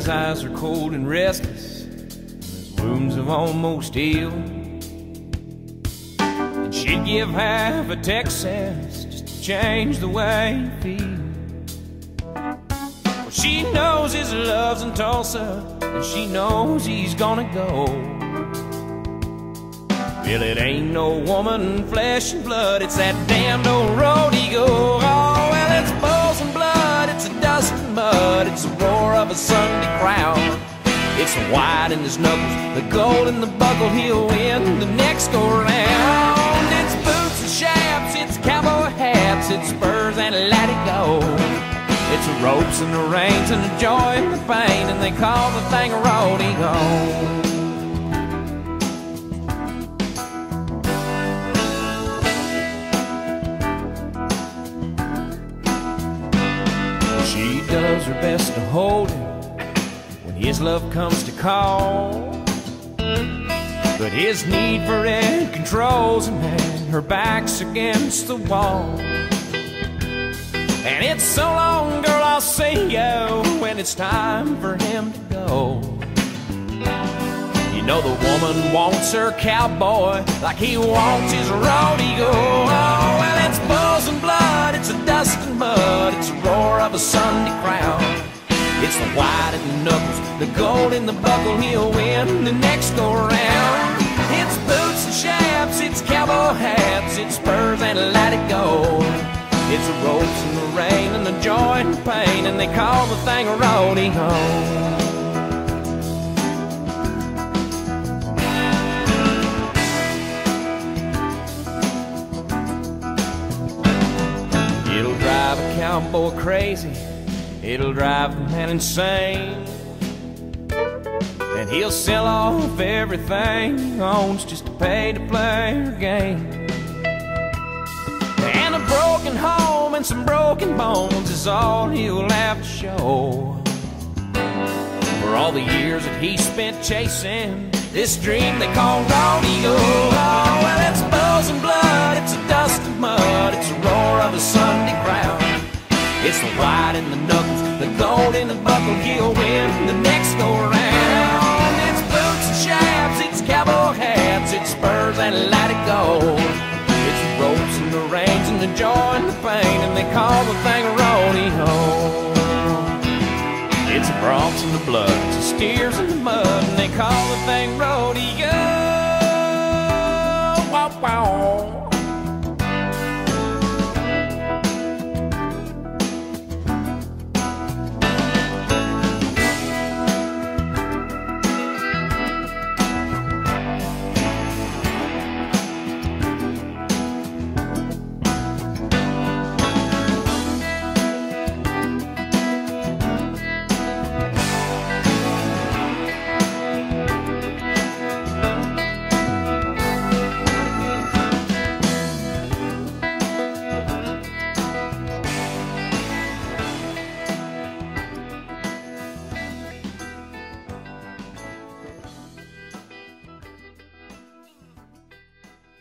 his eyes are cold and restless, his wounds have almost healed. And she'd give half a Texas just to change the way he feels. Well, she knows his love's in Tulsa, and she knows he's gonna go. Well, it ain't no woman, flesh and blood, it's that damned old rodeo. It's the roar of a Sunday crowd. It's the white in his knuckles, the gold in the buckle, he'll win the next go round. It's boots and chaps, it's cowboy hats, it's spurs and latigo. It's the ropes and the reins and the joy and the pain, and they call the thing a rodeo. Does her best to hold him when his love comes to call. But his need for it controls him, and her back's against the wall. And it's so long, girl, I'll see you when it's time for him to go. You know the woman wants her cowboy like he wants his rodeo. Oh, well, it's bulls and blood, dust and mud, it's the roar of a Sunday crowd. It's the white in the knuckles, the gold in the buckle, he'll win the next go round. It's boots and chaps, it's cowboy hats, it's spurs and latigo. It's the ropes and the rain and the joy and pain, and they call the thing a rodeo. It'll a cowboy crazy. It'll drive the man insane. And he'll sell off everything he owns just to pay to play her game. And a broken home and some broken bones is all he'll have to show. For all the years that he spent chasing this dream they call rodeo. Oh, well, it's and blood, it's a dust and mud, it's the roar of a Sunday crowd. It's the white in the knuckles, the gold in the buckle, he'll win the next go round. It's boots and chaps, it's cowboy hats, it's spurs and latigo. It's the ropes and the reins and the joy and the pain, and they call the thing a rodeo. It's the broncs and the blood, it's the steers and the mud, and they call the thing rodeo. Wow, wow.